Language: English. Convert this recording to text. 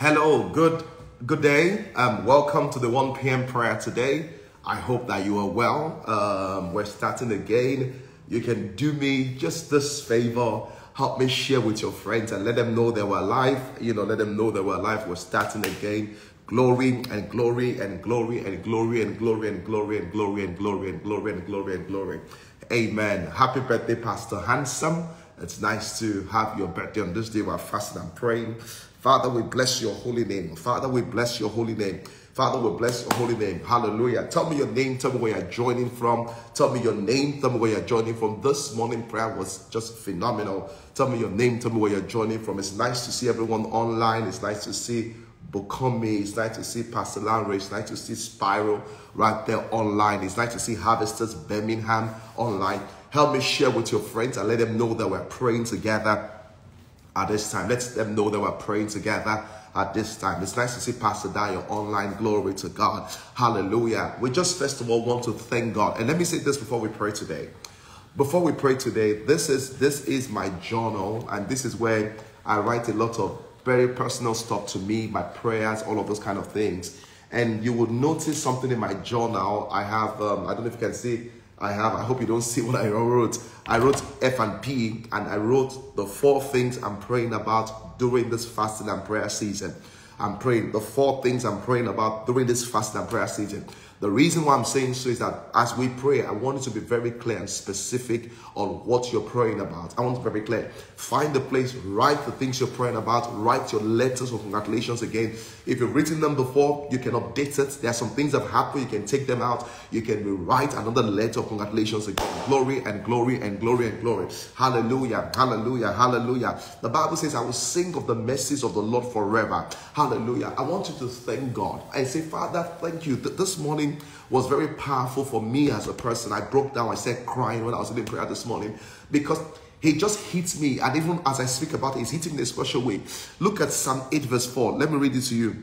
Hello, good good day. Um, welcome to the 1 p.m. prayer today. I hope that you are well. Um, we're starting again. You can do me just this favor. Help me share with your friends and let them know they were alive. You know, let them know they were alive. We're starting again. Glory and glory and glory and glory and glory and glory and glory and glory and glory and glory and glory. Amen. Happy birthday, Pastor Handsome. It's nice to have your birthday on this day while fasting and praying. Father, we bless your holy name. Father, we bless your holy name. Father, we bless your holy name. Hallelujah. Tell me your name. Tell me where you're joining from. Tell me your name. Tell me where you're joining from. This morning prayer was just phenomenal. Tell me your name. Tell me where you're joining from. It's nice to see everyone online. It's nice to see Bukumi. It's nice to see Pastor Landry. It's nice to see Spiral right there online. It's nice to see Harvesters Birmingham online. Help me share with your friends and let them know that we're praying together at this time. Let them know that we're praying together at this time. It's nice to see Pastor Dayo online. Glory to God. Hallelujah. We just first of all want to thank God. And let me say this before we pray today. Before we pray today, this is this is my journal, and this is where I write a lot of very personal stuff to me, my prayers, all of those kind of things. And you will notice something in my journal. I have, um, I don't know if you can see, I have, I hope you don't see what I wrote. I wrote F and P and I wrote the four things I'm praying about during this fasting and prayer season. I'm praying the four things I'm praying about during this fast and prayer season. The reason why I'm saying so is that as we pray, I want you to be very clear and specific on what you're praying about. I want to be very clear. Find the place, write the things you're praying about, write your letters of congratulations again. If you've written them before, you can update it. There are some things that have happened, you can take them out. You can rewrite another letter of congratulations again. Glory and glory and glory and glory. Hallelujah, hallelujah, hallelujah. The Bible says, I will sing of the mercies of the Lord forever. Hallelujah. I want you to thank God and say, Father, thank you. This morning, was very powerful for me as a person. I broke down, I said crying when I was in prayer this morning because he just hits me. And even as I speak about it, he's hitting me in a special way. Look at Psalm 8, verse 4. Let me read it to you.